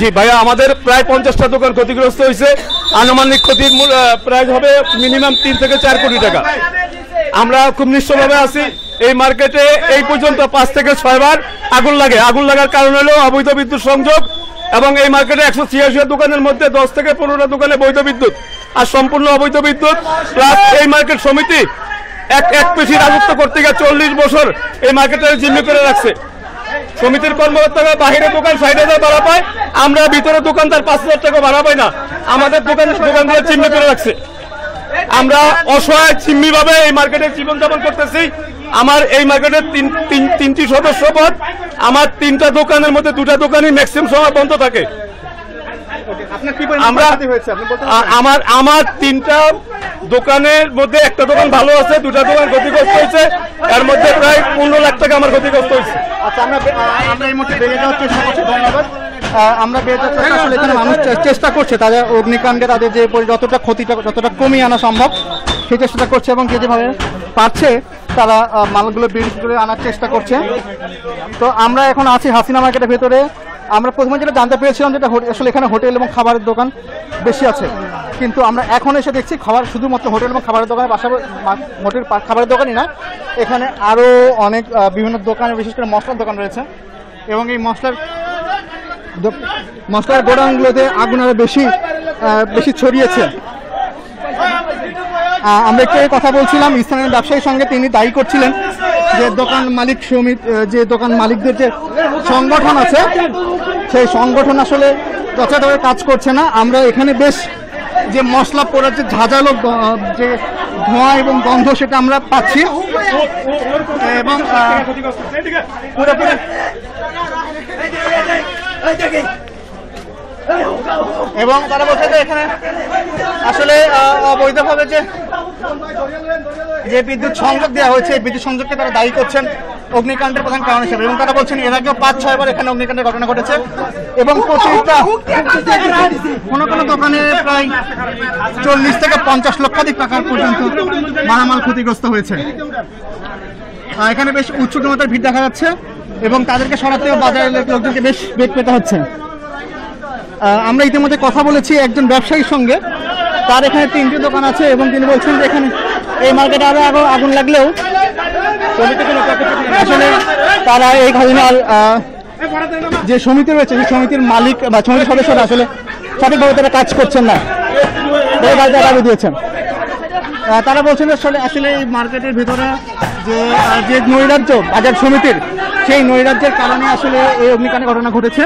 জি ভাইয়া আমাদের প্রায় পঞ্চাশটা দোকান ক্ষতিগ্রস্ত হয়েছে। আনুমানিক ক্ষতির প্রাইস হবে মিনিমাম তিন থেকে চার কোটি টাকা। আমরা খুব নিশ্চয়ভাবে আছি। এই মার্কেটে এই পর্যন্ত পাঁচ থেকে ছয় বার আগুন লাগে। আগুন লাগার কারণ হলো অবৈধ বিদ্যুৎ সংযোগ এবং এই মার্কেটে একশো ছিয়াশি দোকানের মধ্যে দশ থেকে পনেরোটা দোকানে বৈধ বিদ্যুৎ আর সম্পূর্ণ অবৈধ বিদ্যুৎ। প্লাস এই মার্কেট সমিতি এক এক পেশি রাজত্ব করতে গিয়ে চল্লিশ বছর এই মার্কেটে জিম্মি করে রাখছে। সমিতির কর্মকর্তারা বাহিরে দোকান ষাট হাজার ভাড়া পায়, আমরা ভিতরে দোকানদার পাঁচ হাজার টাকা ভাড়া পাই না। আমাদের দোকান দোকানগুলো চিহ্ন করে রাখছে। আমরা অসহায় চিম্মি ভাবে এই মার্কেটে জীবনযাপন করতেছি। আমার এই মার্কেটের তিন তিন- তিনটি সদস্য পদ আমার তিনটা দোকানের মধ্যে দুটা দোকানই ম্যাক্সিমাম সময় বন্ধ থাকে। আমরা? আমার আমার তিনটা দোকানের মধ্যে একটা দোকান ভালো আছে দুটা দোকান ক্ষতিগ্রস্ত হয়েছে। এর মধ্যে প্রায় পনেরো লাখ টাকা আমার ক্ষতিগ্রস্ত হয়েছে। আচ্ছা আমরা বে- আমরা এই মুহূর্তে বেরিয়ে যাওয়ার চেষ্টা করছি। ধন্যবাদ। আমরা আসলে এখানে মানুষ চেষ্টা করছে তাদের অগ্নিকাণ্ডে তাদের যে যতটা ক্ষতিটা যতটা কমিয়ে আনা সম্ভব সেই চেষ্টাটা করছে এবং যে যেভাবে পারছে তারা মালগুলো বের করে আনার চেষ্টা করছে। তো আমরা এখন আছি হাসিনা মার্কেটের ভেতরে। আমরা প্রথমে যেটা জানতে পেরেছিলাম যেটা আসলে এখানে হোটেল এবং খাবারের দোকান বেশি আছে। কিন্তু আমরা এখন এসে দেখছি খাবার শুধুমাত্র হোটেল এবং খাবারের দোকানের পাশাপাশি হোটেল খাবারের দোকানই না, এখানে আরও অনেক বিভিন্ন দোকান বিশেষ করে মশলার দোকান রয়েছে। এবং এই মশলার মশলার গোডাউনগুলোতে আগুন আরও বেশি বেশি ছড়িয়েছে। আমরা একটু কথা বলছিলাম, স্থানীয় ব্যবসায়ীর সঙ্গে তিনি দায়ী করছিলেন যে দোকান মালিক সমিতি যে দোকান মালিকদের যে সংগঠন আছে, সেই সংগঠন আসলে যথাযথভাবে কাজ করছে না। আমরা এখানে বেশ যে মশলা পোড়ার যে ঝাঁঝালো যে ধোঁয়া এবং গন্ধ সেটা আমরা পাচ্ছি। এবং এবং তারা বলছে যে এখানে আসলে অবৈধভাবে যে যে বিদ্যুৎ সংযোগ দেওয়া হয়েছে বিদ্যুৎ সংযোগকে তারা দায়ী করছেন অগ্নিকাণ্ডের প্রধান কারণ হিসেবে। এবং তারা বলছেন, এর আগেও পাঁচ, ছয় বার এখানে অগ্নিকাণ্ডের ঘটনা ঘটেছে। এবং প্রতিটা কোনো কোনো দোকানে প্রায় চল্লিশ থেকে পঞ্চাশ লক্ষাধিক টাকা পর্যন্ত মালামাল ক্ষতিগ্রস্ত হয়েছে। এখানে বেশ উচ্চ গুণতার ভিড় দেখা যাচ্ছে এবং তাদেরকে সরাতেও বাজারের লোক- লোকজনকে বেশ বেগ পেতে হচ্ছে। আমরা ইতিমধ্যে কথা বলেছি একজন ব্যবসায়ীর সঙ্গে। তার এখানে তিনটি দোকান আছে এবং তিনি বলছেন যে এখানে এই মার্কেটে আরও আরও আগুন লাগলেও আসলে তারা এই ঘটনার যে সমিতি রয়েছে সেই সমিতির মালিক বা সমিতির সদস্যরা আসলে সঠিকভাবে তারা কাজ করছেন না। এই দাবি দাবি দিয়েছেন। তারা বলছেন আসলে এই মার্কেটের ভিতরে যে যে নৈরাজ্য বাজার সমিতির সেই নৈরাজ্যের কারণে আসলে এই অগ্নিকাণ্ডের ঘটনা ঘটেছে।